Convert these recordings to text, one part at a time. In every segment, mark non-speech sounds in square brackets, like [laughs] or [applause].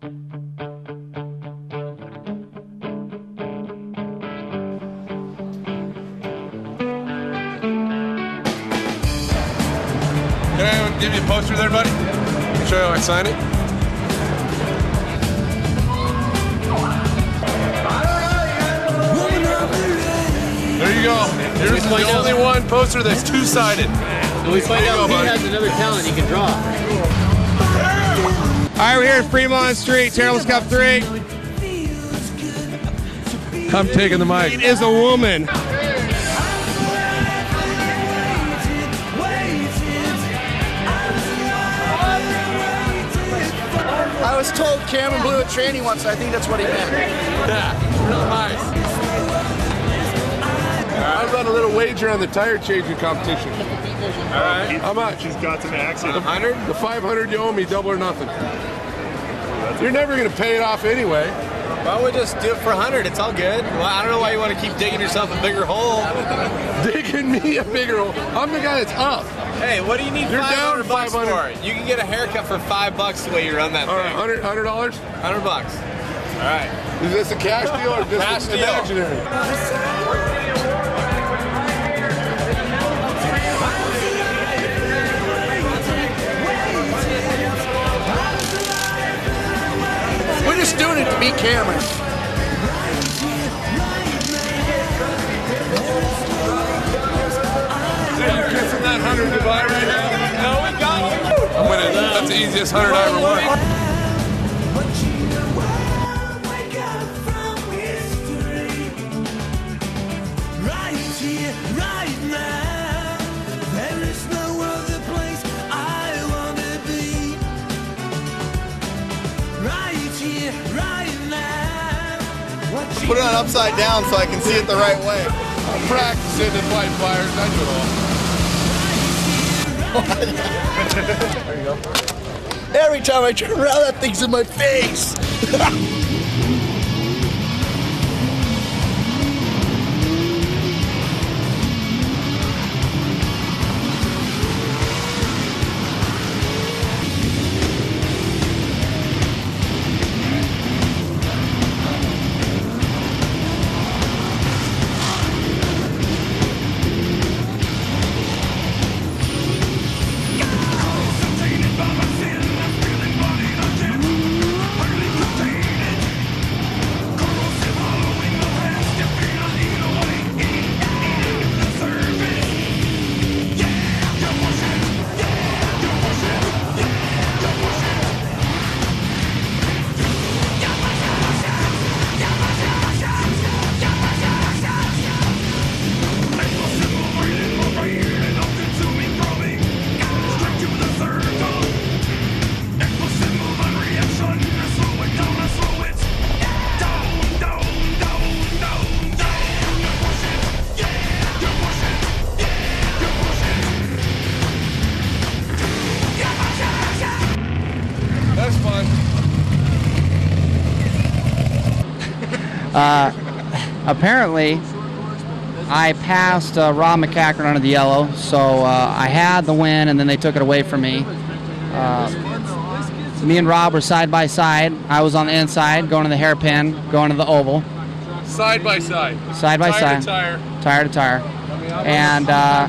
Can I give you a poster there, buddy? Show you how I sign it. There you go. Here's the only one poster that's two-sided. And we find out go, he buddy. has another talent he can draw. All right, we're here at Fremont Street, Terribles Cup 3. I'm taking the mic. It is a woman. I was told Cameron blew a tranny once. I think that's what he meant. Yeah, [laughs] real nice. I run a little wager on the tire changing competition. All right. How much? She's got some accent. The 100? The 500 you owe me, double or nothing. You're never going to pay it off anyway. Why don't we just do it for 100? It's all good. Well, I don't know why you want to keep digging yourself a bigger hole. [laughs] Digging me a bigger hole. I'm the guy that's up. Hey, what do you need You're 500 down bucks 500. for? You can get a haircut for five bucks the way you run that All right, thing. 100 100? dollars? 100 bucks. All right. Is this a cash deal or just Cash deal. imaginary? [laughs] that 100 goodbye right now? No, we got you. I'm winning. That's the easiest 100 I ever won. Put it on upside down so I can see it the right way. I'm practicing in white fires. I do it all. Every time I turn around, that thing's in my face. [laughs] Uh, apparently, I passed uh, Rob MacCachren under the yellow, so uh, I had the win, and then they took it away from me. Uh, me and Rob were side by side. I was on the inside, going to the hairpin, going to the oval, Side by side. side by tire side, To tire. tire to tire, and uh,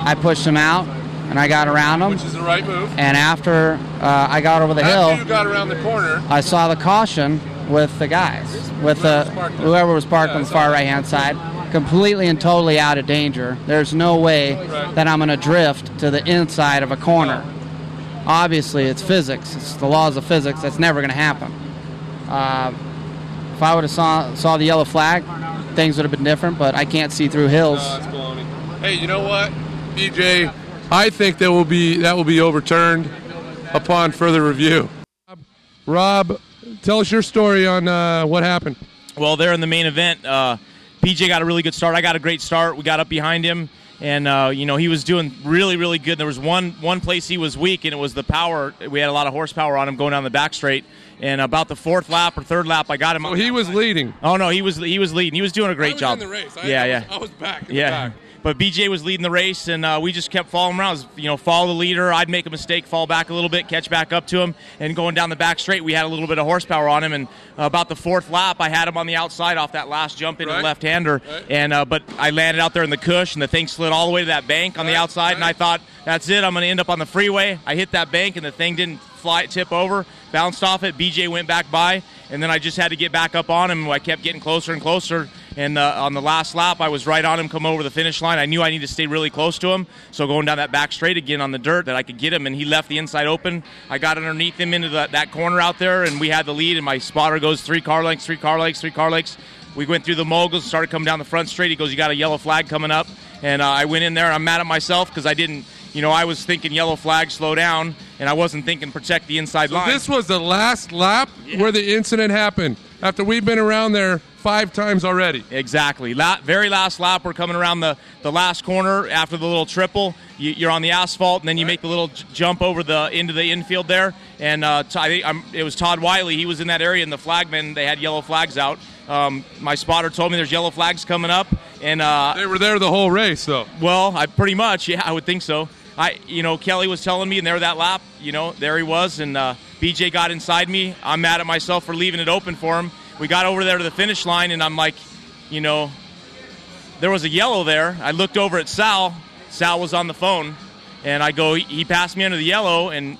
I pushed him out, and I got around him. Which is the right move. And after uh, I got over the hill, you got around the corner, I saw the caution with the guys, with the whoever was parked on the far right hand side, completely and totally out of danger. There's no way that I'm going to drift to the inside of a corner. Obviously, it's physics. It's the laws of physics. That's never going to happen. Uh, if I would have saw saw the yellow flag, things would have been different. But I can't see through hills. Hey, you know what, BJ? I think that will be that will be overturned upon further review. Rob, tell us your story on uh, what happened. Well, there in the main event, uh, BJ got a really good start. I got a great start. We got up behind him, and uh, you know he was doing really, really good. There was one one place he was weak, and it was the power. We had a lot of horsepower on him going down the back straight. And about the fourth lap or third lap, I got him. So he was leading. Oh no, he was he was leading. He was doing a great job. in the race. I- yeah, yeah. was- I was back yeah. back. But BJ was leading the race, and uh, we just kept following around. Was, you know, follow the leader. I'd make a mistake, fall back a little bit, catch back up to him, and going down the back straight, we had a little bit of horsepower on him. And about the fourth lap, I had him on the outside off that last jump into Right. the left-hander, and uh, but I landed out there in the cush, and the thing slid all the way to that bank on the Right, outside, and I thought that's it. I'm going to end up on the freeway. I hit that bank, and the thing didn't fly tip over, bounced off it. BJ went back by, and then I just had to get back up on him. I kept getting closer and closer, and uh, on the last lap, I was right on him, come over the finish line. I knew I needed to stay really close to him, so going down that back straight again on the dirt that I could get him, and he left the inside open. I got underneath him into the, that corner out there, and we had the lead. And my spotter goes three car lengths, three car lengths, three car lengths. We went through the moguls, started coming down the front straight. He goes, "You got a yellow flag coming up," and uh, I went in there. and I'm mad at myself because I didn't. You know, I was thinking yellow flag, slow down, and I wasn't thinking protect the inside line. This was the last lap where the incident happened. After we've been around there five times already. Exactly. La- very last lap, we're coming around the, the last corner after the little triple. You, you're on the asphalt, and then you make the little j- jump over the into the infield there. And uh, t- I think I'm, it was Todd Wiley. He was in that area, and the flagmen they had yellow flags out. Um, my spotter told me there's yellow flags coming up, and uh, They were there the whole race, though. well, I pretty much, yeah, I would think so. I, you know, Kelly was telling me, and there that lap, you know, there he was, and uh, BJ got inside me. I'm mad at myself for leaving it open for him. We got over there to the finish line, and I'm like, you know, there was a yellow there. I looked over at Sal. Sal was on the phone, and I go, he passed me under the yellow, and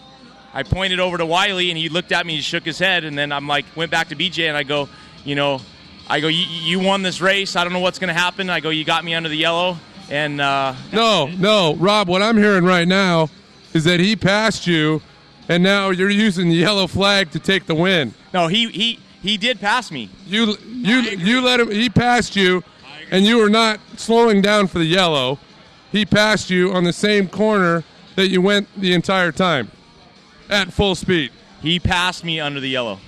I pointed over to Wiley, and he looked at me, he shook his head, and then I'm like, went back to BJ, and I go, you know, I go, you, you won this race. I don't know what's going to happen. I go, you got me under the yellow, and uh, No, no, Rob. What I'm hearing right now is that he passed you, and now you're using the yellow flag to take the win. no, he he he did pass me. You you you let him. He passed you, and you were not slowing down for the yellow. He passed you on the same corner that you went the entire time, at full speed. He passed me under the yellow.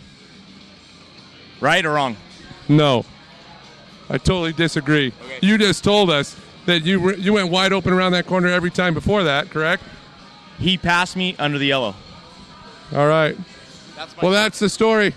Right or wrong? No, I totally disagree. You just told us that you were, you went wide open around that corner every time before that, correct? He passed me under the yellow. All right. That's Well, that's the story.